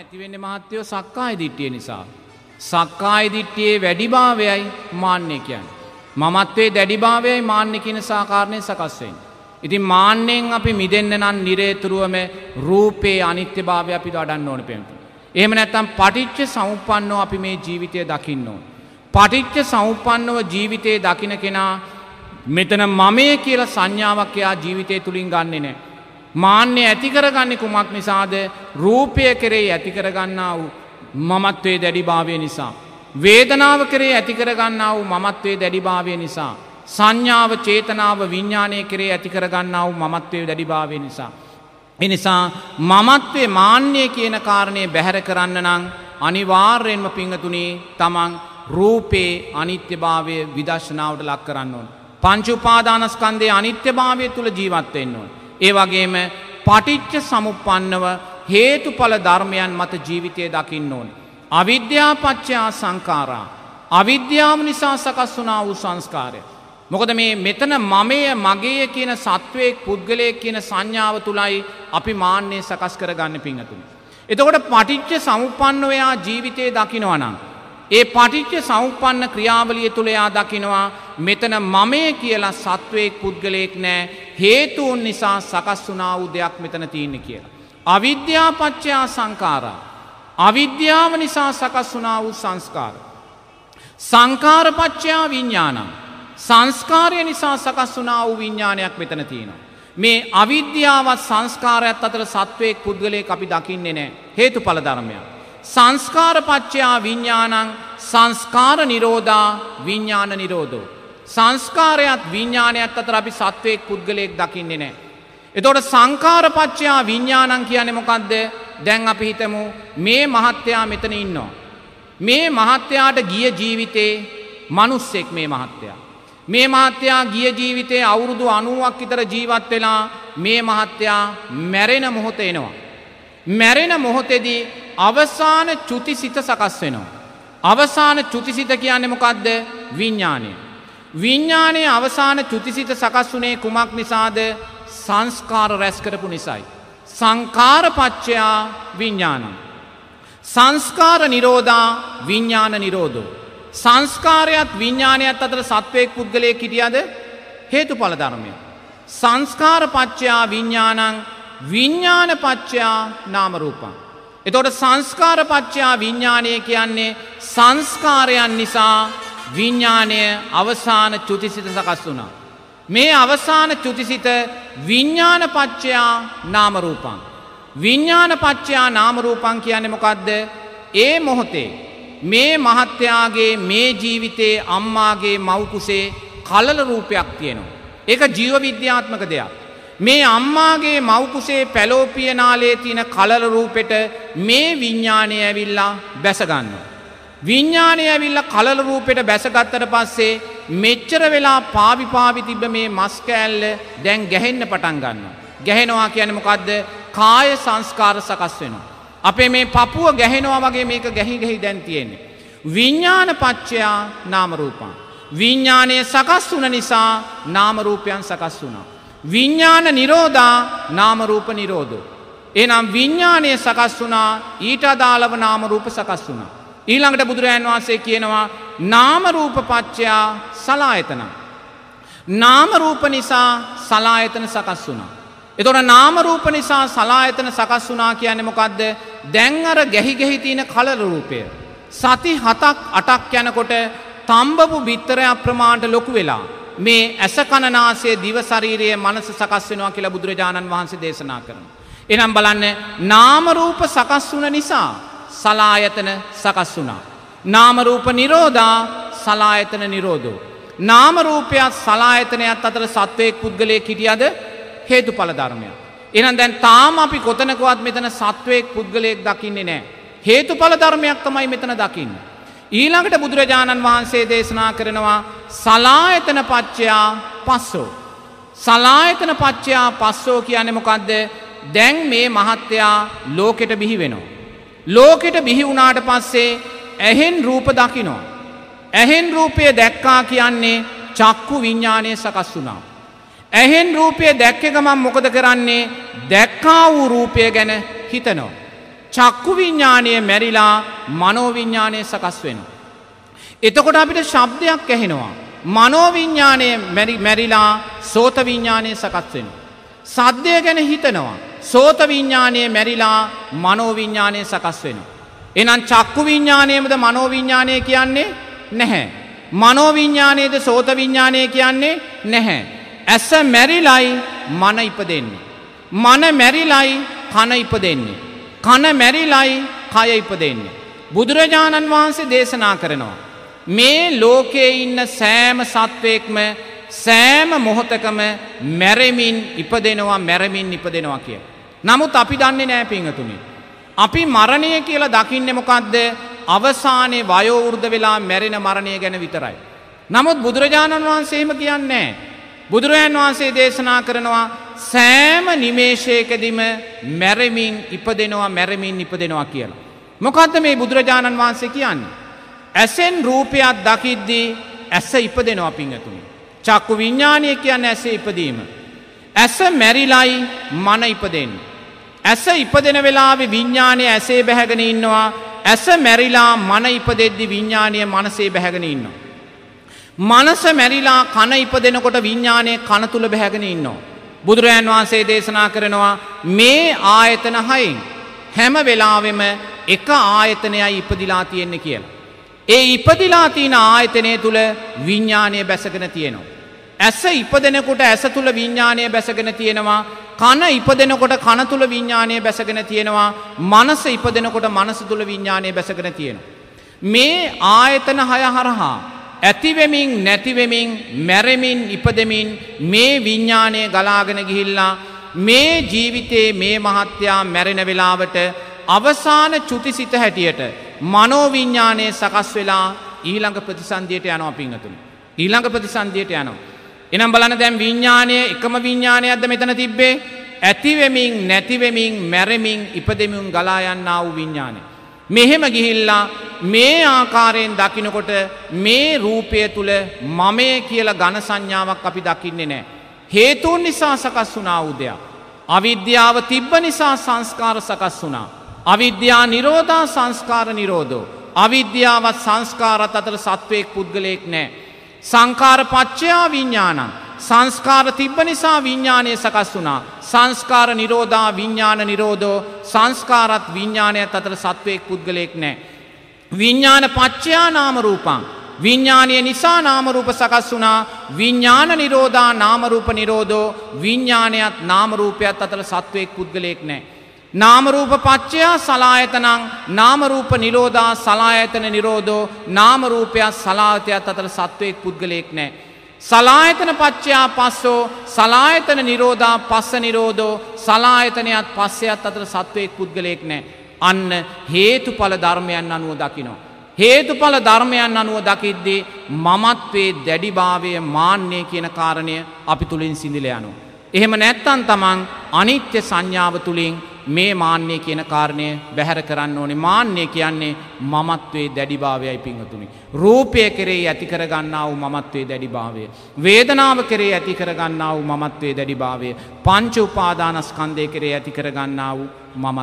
ඇතිවෙන්න මහත්තයෝ සක්කාය දිට්ටිය නිසා. සක්කාය දිට්ටියේ වැඩිභාවයයි මාන්‍ය කියන්. මමත්වේ දැඩිභාවයයි මාන්‍ය කියන සාකාරණය සකස්වෙන්. ඉතින් මාන්‍යයෙන් අපි මිදන්න නම් නිරේතුරුවම රූපයේ අනිත්‍ය භාවය අපි අඩන්න ඕන පෙමතු. එහෙම නැත්තම් පටිච්ච සෞපන්නෝ අපි මේ ජීවිතය දකින්න ඕන. පටිච්ච සෞපන්නව ජීවිතයේ දකින කෙනා මෙතන මමය කියල සංඥාවක් එයා ජීවිතය තුළින් ගන්නේ නෑ. මාන්‍ය ඇතිකරගන්න කුමක් නිසාද රූපය කෙරේ ඇතිකරගන්නා වූ මමත්වේ දැඩිභාවය නිසා. වේදනාව කරේ ඇතිකරගන්නා වූ මමත්වේ දැඩිභාවය නිසා. සංඥාව චේතනාව විඤ්ඥානය කරේ ඇතිකරගන්නා වූ මමත්වය දැඩිභාවය නිසා. එනිසා මමත්වේ මාන්‍යය කියන කාරණය බැහැර කරන්න නං අනිවාර්යෙන්ම පිංහතුනේ තමන් රූපේ අනිත්‍යභාවය විදර්ශනාවට ලක් කරන්න ඕන. පංචුපාදානස්කන්දේ අනිත්‍යභාවය තුළ ජීවත්වයෙන් ඕන. ඒ වගේම පටිච්ච සමුපන්නව හේතුඵල ධර්මයන් මත ජීවිතය දකින්න ඕන. අවිද්‍යාපච්චයා සංකාරා. අවිද්‍යාව නිසා සකස් වනා වූ සංස්කාරය. මොකද මේ මෙතන මමය මගේ කියන සත්වයෙක් පුද්ගලයෙක් කියන සංඥාව තුළයි අපි මාන්‍යය සකස් කරගන්න පිංහතුන්. එතකොට පටිච්ච සමුපන්නවයා ජීවිතය දකිනවනම්. ඒ පටිච්ච සෞපන්න ක්‍රියාවලිය තුළයා දකිනවා මෙතන මමය කියලා සත්වයෙක් පුද්ගලයෙක් නෑ හේතුවන් නිසා සකස් වනා වූ දෙයක් මෙතන තියන්න කියලා. අවිද්‍යාපච්චයා සංකාරා. අවිද්‍යාව නිසා සකස් වනා වූ සංස්කාර. සංකාරපච්චයා විඤ්ඥානම්. සංස්කාරය නිසා සකස් වනා වූ විඤ්ඥානයක් මෙතන තියෙනවා. මේ අවිද්‍යාවත් සංස්කාරයත් අතර සත්වයෙක් පුද්ගලය අපි දකින්නේ නෑ හේතු පලධර්මයක්. සංස්කාරපච්චයා විඤ්ඥානං සංස්කාර නිරෝධා විඤ්ඥාන නිරෝධෝ. සංස්කාරයත් විඤ්ඥානයක් අතර අපි සත්වයෙක් පුද්ගලයෙක් දකින්නේ නෑ. එතොට සංකාරපච්චයා විඤ්ඥානං කියන මොකක්ද දැන් අපි හිතමු මේ මහත්තයා මෙතන ඉන්නවා. මේ මහත්තයාට ගිය ජීවිතේ මනුස්සෙක් මේ මහත්තයා. මේ මහත්තයා ගිය ජීවිතේ අවුරුදු අනුවක් විතර ජීවත් වෙලා මේ මහත්තයා මැරෙන මොහොත එනවා. මැරෙන මොහොතෙදී අවසාන චුතිසිත සකස් වෙනවා. අවසාන චුතිසිත කියන්නේ මොකක්ද විඤ්ඥානය. විඤ්ඥානයේ අවසාන චුතිසිත සකස් වනේ කුමක් නිසාද සංස්කාර රැස් කරපු නිසයි. සංකාරපච්චයා විඤ්ඥානම්. සංස්කාර නිරෝධා විඤ්ඥාන නිරෝධෝ. සංස්කාරයත් විඤ්ඥානයත් අතර සත්වයෙක් පුද්ගලය කිටියද හේතු පලධර්මය. සංස්කාරපච්චයා විඤ්ඥානං විඤ්ඥාන පච්චයා නාමරූපන්. එතොට සංස්කාරපච්චයා විඤ්ඥානය කියන්නේ සංස්කාරයන් නිසා විඤ්ඥානය අවසාන චුතිසිත සකස් වුණා. මේ අවසාන චුතිසිත විඤ්ඥාන පච්චයා නාමරූපන්. විඤ්ඥාන පච්චයා නාමරූපන් කියන්නේ මොකක්ද ඒ මොහොතේ. මේ මහත්තයාගේ මේ ජීවිතයේ අම්මාගේ මවකුසේ කලල රූපයක් තියෙනවා. ඒක ජීව විද්‍යාත්මක දෙයක්. මේ අම්මාගේ මවකුසේ පැලෝපියනාලේ තියෙන කලල රූපෙට මේ විඤ්ඥානය ඇවිල්ලා බැසගන්න. විඤ්ඥානය ඇවිල්ල කලල රූපෙට බැසගත්තට පස්සේ මෙච්චර වෙලා පාවිපාවි තිබ මේ මස්කෑල්ල දැන් ගැහෙන්න පටන් ගන්න. ගැහෙනවා කියන මොකක්ද කාය සංස්කාර සකස් වෙනවා. අපේ මේ පපුුව ගැහෙනවා වගේ මේක ගැහි ගැහි දැන් තියෙන්නේ. විඤ්ඥාන පච්චයා නාමරූපන්. විඤ්ඥානය සකස් වුන නිසා නාමරූපයන් සකස් වුණා. විඤ්ඥාන නිරෝධා නාමරූප නිරෝධෝ. එනම් විඤ්ඥානය සකස් වුනා ඊට අදාළව නාමරූප සකස් වුනා. ඊළඟට බුදුරජාන් වහන්සේ කියනවා නාමරූප පච්චයා සලායතන. නාමරූප නිසා සලායතන සකස් වුණා. එතොට නාමරූප නිසා සලායතන සකස් වුනා කියන්නේ මොකක්ද දැන් අර ගැහි ගැහි තියෙන කලරූපය. සති හතක් අටක් යනකොට තම්බපු බිත්තරය අප්‍රමාණට ලොකු වෙලා. මේ ඇස කණනාසේ දිවශරීරයේ මනස සකස් වෙනවා කියලා බුදුරජාණන් වහන්සේ දේශනා කරන. එනම් බලන්න නාමරූප සකස් වුන නිසා සලායතන සකස් වුණා. නාමරූප නිරෝධා සලායතන නිරෝධෝ. නාමරූපයක් සලායතනයක් අතර සත්වයෙක් පුද්ගලය කිටියද හේතු පල ධර්මයක්. එනම් දැන් තාම අපි කොතනකවත් මෙතන සත්වයෙක් පුද්ගලයෙක් දකින්නේ නෑ. හේතු පල ධර්මයක් තමයි මෙතන දකින්න. ඊළඟට බුදුරජාණන් වහන්සේ දේශනා කරනවා සලායතන පච්චයා පස්සෝ. සලායතන පච්චයා පස්සෝ කියන්නේ මොකක්ද දැන් මේ මහත්තයා ලෝකෙට බිහි වෙනවා. ලෝකෙට බිහි වුණාට පස්සේ ඇහෙන් රූප දකිනවා. ඇහෙන් රූපය දැක්කා කියන්නේ චක්කු විඤ්ඥානය සකස් වුණා. ඇහෙන් රූපය දැක්ක ගමන් මොකද කරන්නේ දැක්කා වූ රූපය ගැන හිතනවා. චක්කු විඤ්ඥානය මැරිලා මනෝවිඤ්ඥානය සකස් වෙන. එතකොට අපිට ශබ්දයක් ඇහෙනවා. මනෝවිඤ්ඥානය මැරිලා සෝත විඤ්ඥානය සකස් වෙන. සද්ධය ගැන හිතනවා. සෝත විඤ්ඥානය මැරිලා මනෝවිඤ්ඥානය සකස් වෙන. එනම් චක්කු විඤ්ඥානයමද මනෝවිඤ්ඥානය කියන්නේ නැහැ. මනෝවිඤ්ඥානයේද සෝත විඤ්ඥානය කියන්නේ නැහැ. ඇස මැරිලයි මන ඉපදෙන්නේ. මන මැරිලයි කන ඉපදෙන්නේ. කන මැරිලයි කය ඉපදෙන්නේ. බුදුරජාණන් වහන්සේ දේශනා කරනවා. මේ ලෝකයේ ඉන්න සෑම සත්වයෙක්ම සෑම මොහොතකම මැරමින් ඉපදෙනවා මැරමින් ඉපදෙනවා කිය. නමුත් අපි දන්නේ නෑ පිංහතුනි. අපි මරණය කියලා දකින්න මොකක්ද අවසානයේ වයෝවෘද්ධ වෙලා මැරෙන මරණය ගැන විතරයි. නමුත් බුදුරජාණන් වහන්සේම කියන්නේ. බුදුරජාන් වහන්සේ දේශනා කරනවා සෑම නිමේශයකදිම මැරමින් ඉපදෙනවා මැරමින් ඉපදෙනවා කියලා. මොකක්ද මේ බුදුරජාණන් වහන්සේ කියන්නේ. ඇසෙන් රූපයක් දකිද්දී ඇස ඉපදෙනවා පිංහතුනි. චක්කු විඤ්ඥානය කියන්න ඇසේ ඉපදීම. ඇස මැරිලයි මන ඉපදෙන්. ඇස ඉපදෙන වෙලාවෙ විඤ්ඥානය ඇසේ බැහැගෙන ඉන්නවා ඇස මැරිලා මන ඉපදෙද්දි විඤ්ඥානය මනසේ බැහැගෙන ඉන්නවා. මනස මැරිලා කන ඉපදෙනකොට විඤ්ඥානය කන තුළ බැහැගෙන ඉන්නවා. බුදුරජාන් වහන්සේ දේශනා කරනවා මේ ආයතන හයින් හැම වෙලාවෙම එක ආයතනයයි ඉපදිලා තියෙන්නේ කියලා. ඒ ඉපදිලා තියෙන ආයතනය තුළ විඤ්ඥානය බැසගෙන තියෙනවා. ඇස ඉපදෙනකොට ඇස තුළ විඤ්ඥානය බැසගෙන තියෙනවා කන ඉපදෙනකොට කන තුළ විඤ්ඥානය බැසගෙන තියෙනවා මනස ඉපදෙනකොට මනස තුළ විඤ්ඥානය බැසගෙන තියෙනවා. මේ ආයතන හය හරහා ඇතිවෙමින් නැතිවෙමින් මැරමින් ඉපදෙමින් මේ විඤ්ඥානය ගලාගෙන ගිහිල්ලා මේ ජීවිතයේ මේ මහත්තයා මැරෙන වෙලාවට අවසාන චුතිසිත හැටියට මනෝවිඤ්ඥානය සකස් වෙලා ඊළඟ ප්‍රතිසන්දියට යනවා පිංහතුන්. ඊළඟ ප්‍රතිසන්දියට යනවා. එනම් බලන දැම් විඤ්ඥානය එකම විඤ්ඥානයක්ද මෙතන තිබ්බේ ඇතිවෙමින් නැතිවෙමින් මැරමින් ඉපදෙමින් ගලායන්න වූ විඤ්ඥානය. මෙහෙම ගිහිල්ලා මේ ආකාරයෙන් දකිනකොට මේ රූපය තුළ මමය කියලා ගණ සංඥාවක් අපි දකින්නේ නෑ. හේතුන් නිසා සකස් වුනා උදයක්. අවිද්‍යාව තිබ්බ නිසා සංස්කාර සකස් වුනා. අවිද්‍යා නිරෝධා සංස්කාර නිරෝධෝ. අවිද්‍යාවත් සංස්කාරත් අතර සත්වයෙක් පුද්ගලයෙක් නෑ. සංකාර පච්චයා විඤ්ඥානන්. සංස්කාර තිබ්බ නිසා විඤ්ඥානය සකස් වුනා. සංස්කාර නිරෝධා විඤ්ඥාන නිරෝධෝ සංස්කාරත් විඤ්ඥානයත් අතර සත්වයෙක් පුද්ගලයෙක් නෑ. විඤ්ඥාන පච්චයා නාමරූපං. විඤ්ඥානය නිසා නාමරූප සකස් වුනා විඤ්ඥාන නිරෝධා නාමරූප නිරෝධෝ විඤ්ඥානයත් නාමරූපයත් අතර සත්වයෙක් පුද්ගලයෙක් නෑ. නාමරූප පච්චයා සලායතනං නාමරූප නිරෝධා සලායතන නිරෝධෝ නාමරූපයක් සලාතයක් අතර සත්වයෙක් පුද්ගලයෙක් නෑ. සලායතන පච්චයා පස්සෝ සලායතන නිරෝධා පස්ස නිරෝධෝ සලායතනයත් පස්සයත් අතර සත්වයෙක් පුද්ගලයෙක් නෑ. අන්න හේතුඵල ධර්මයන් අනුව දකිනෝ. හේතුඵල ධර්මයන් අනුව දකිද්දී මමත්වේ දැඩිභාවය මාන්‍යය කියන කාරණය අපි තුළින් සිදිල යනු. එහෙම නැත්තන් තමන් අනිත්‍ය සංඥාව තුළින් මේ මාන්‍යය කියන කාරණය බැහැර කරන්න ඕනේ මාන්‍යය කියන්නේ මමත්වේ දැඩිභාවයයි පිංහතුනි. රූපය කරේ ඇති කරගන්නා වූ මමත්වේ දැඩිභාවය. වේදනාව කරේ ඇති කරගන්නා වූ මමත්වේ දැඩිභාවය. පංච උපාදානස්කන්දය කරේ ඇති කරගන්නා වූ මමත්.